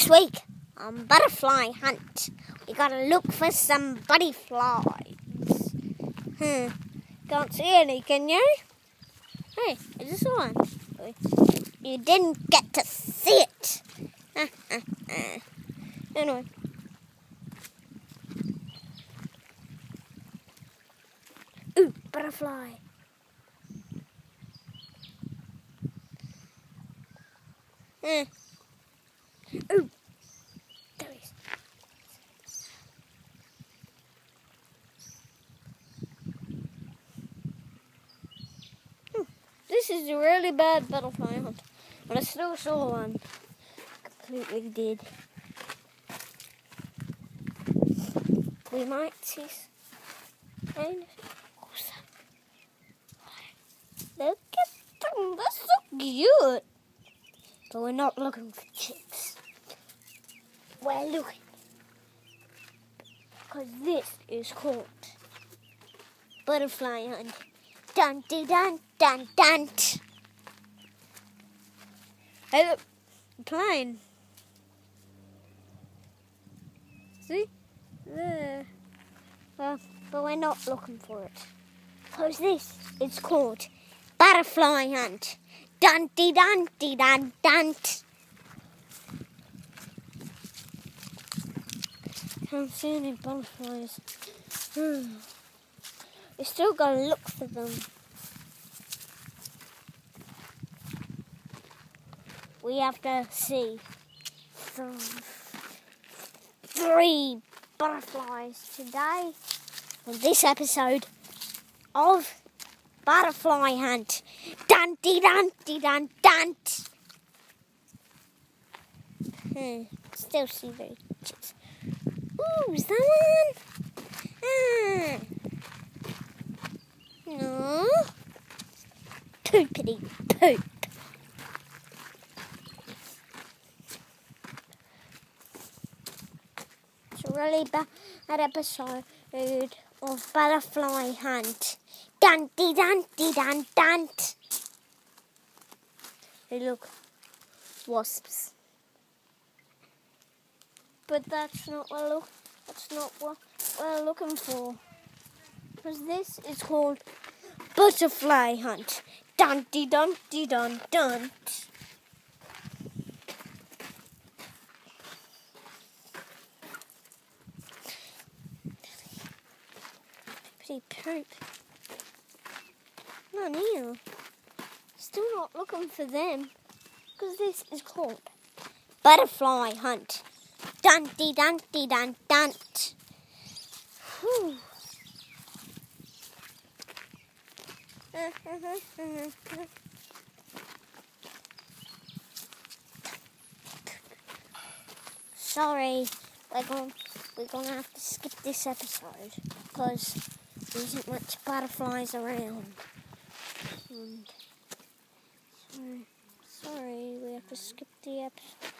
This week on Butterfly Hunt, we gotta look for some butterflies. Hmm, can't see any, can you? Hey, is this one. You didn't get to see it. anyway. Ooh, butterfly. Eh. Ooh. There he is. Hmm. This is a really bad butterfly hunt, but I still saw one. Completely dead. We might see. and- Look at them, they're so cute. But we're not looking for chicks. We're. Because this is called Butterfly Hunt. Dun dun dun dun dun. Hey look, a plane. See? There. Well, but we're not looking for it. Because this is called Butterfly Hunt. Dun dee dun dee dun dun. Can't see any butterflies. Hmm. We still gotta look for them. We have to see three butterflies today on this episode of Butterfly Hunt. Dun dee dun dee dun dun. Hmm. Still see very. Ooh, is that one? Ah. No. Poopity poop. It's a really bad episode of Butterfly Hunt. Dun dee dun dee dun dun. Hey, look, wasps. But that's not what look. That's not what we're looking for. Because this is called Butterfly Hunt. Dun dee dun dee dun dun. Pretty poop. Not here. Still not looking for them. Because this is called Butterfly Hunt. Dun dee dun dee dun dun. Whew. Sorry, we're going we're gonna have to skip this episode because there isn't much butterflies around. And sorry, sorry, we have to skip the episode